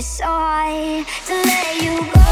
hard to let you go?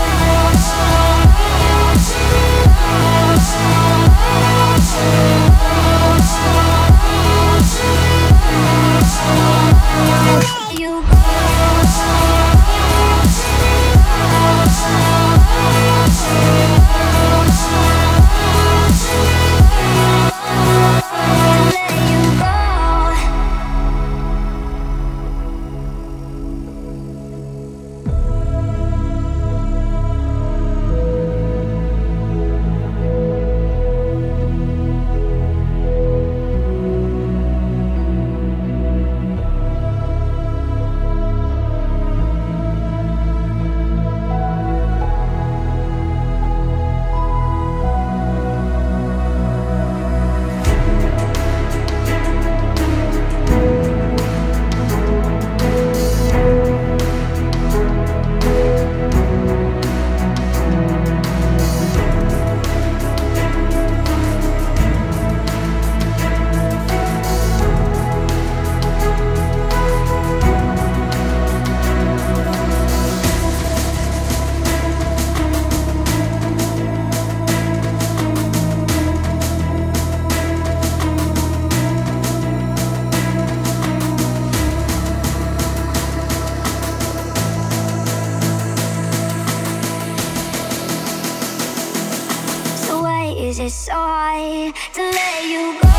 Hard to let you go?